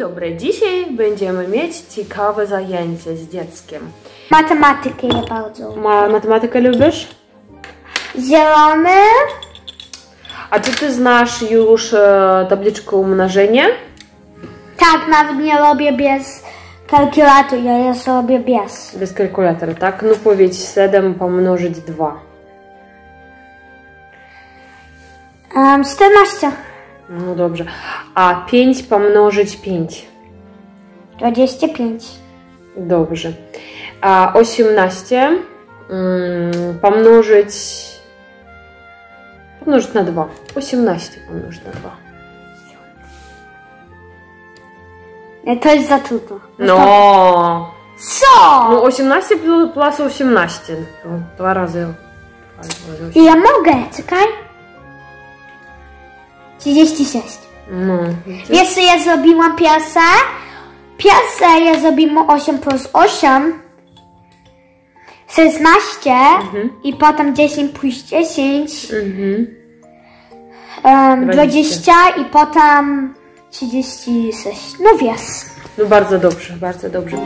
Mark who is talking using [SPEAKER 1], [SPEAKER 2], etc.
[SPEAKER 1] dobre. Dzisiaj będziemy mieć ciekawe zajęcie z dzieckiem.
[SPEAKER 2] Matematykę ja bardzo.
[SPEAKER 1] Ma matematykę lubisz?
[SPEAKER 2] Zielony.
[SPEAKER 1] A czy ty znasz już e, tabliczkę umnożenia?
[SPEAKER 2] Tak, nawet nie robię bez kalkulatora, ja robię bez.
[SPEAKER 1] Bez kalkulatora, tak? No powiedz 7 pomnożyć 2.
[SPEAKER 2] Um, 14.
[SPEAKER 1] No dobrze. A 5 pomnożyć 5.
[SPEAKER 2] 25.
[SPEAKER 1] Dobrze. A 18 mm, pomnożyć pomnożyć na 2. 18 pomnożyć na 2.
[SPEAKER 2] Nie, to jest za trudno.
[SPEAKER 1] No.
[SPEAKER 2] Co?
[SPEAKER 1] No 18 plus plus 18. To dwa razy. dwa razy
[SPEAKER 2] I ja mogę, czekaj. 36.
[SPEAKER 1] No.
[SPEAKER 2] Wiesz co ja zrobiłam pierwsze? Pierwsze ja zrobiłam 8 plus 8. 16 i potem 10 plus 10.
[SPEAKER 1] Mhm.
[SPEAKER 2] Um,
[SPEAKER 1] 20.
[SPEAKER 2] 20 i potem 36. No wiesz.
[SPEAKER 1] No bardzo dobrze, bardzo dobrze.